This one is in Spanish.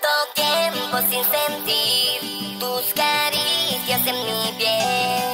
tanto tiempo sin sentir tus caricias en mi piel.